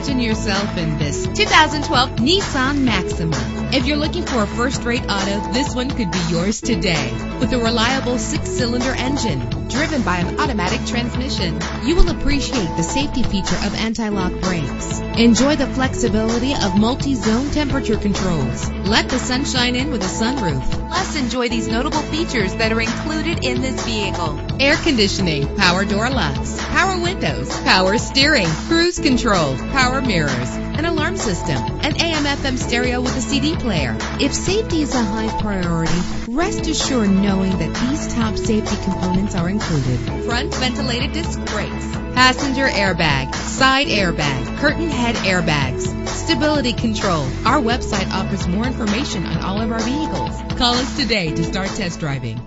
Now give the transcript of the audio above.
Imagine yourself in this 2012 Nissan Maxima. If you're looking for a first-rate auto, this one could be yours today. With a reliable six-cylinder engine driven by an automatic transmission, you will appreciate the safety feature of anti-lock brakes. Enjoy the flexibility of multi-zone temperature controls. Let the sunshine in with a sunroof. Plus, enjoy these notable features that are included in this vehicle. Air conditioning, power door locks, power windows, power steering, cruise control, power mirrors, an alarm system, an AM FM stereo with a CD player. If safety is a high priority, rest assured knowing that these top safety components are included. Front ventilated disc brakes, passenger airbag, side airbag, curtain head airbags, stability control. Our website offers more information on all of our vehicles. Call us today to start test driving.